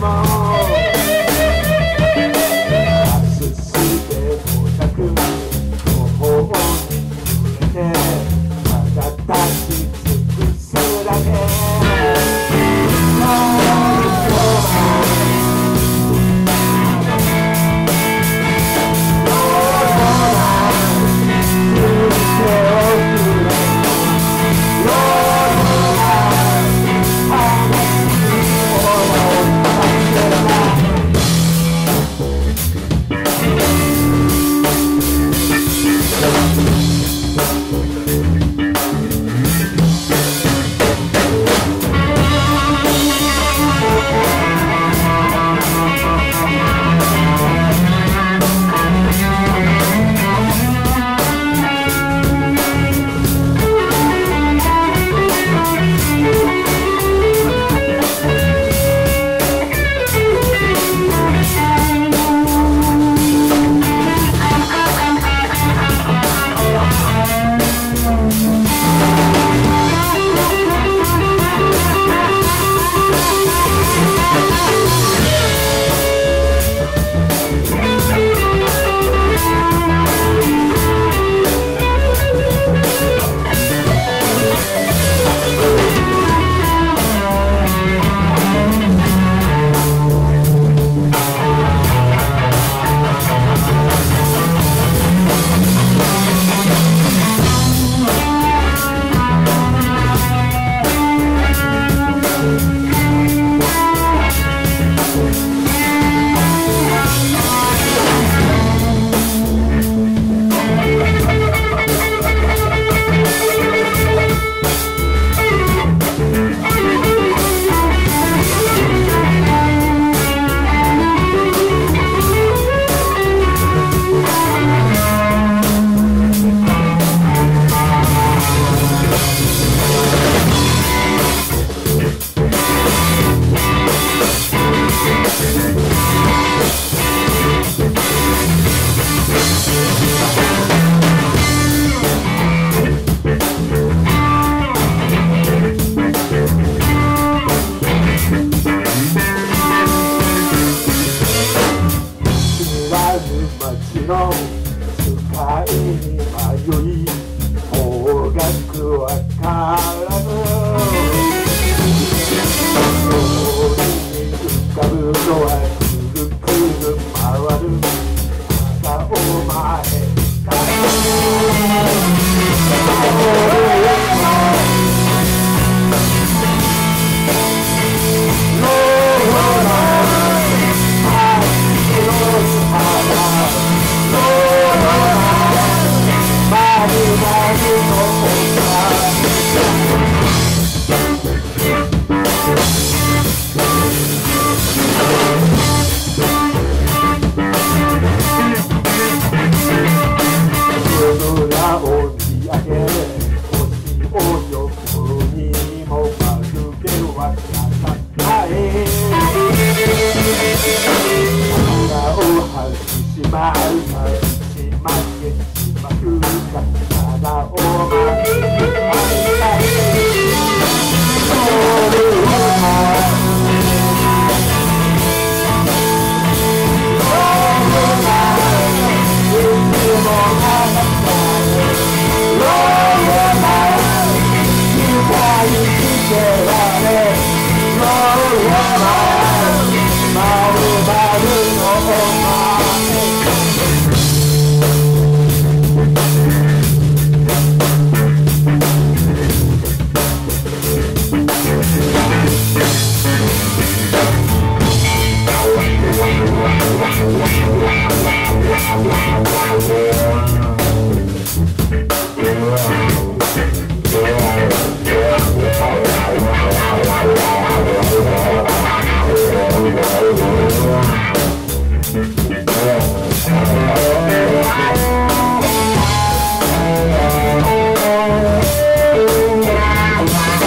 small my, my. Oh,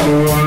Oh,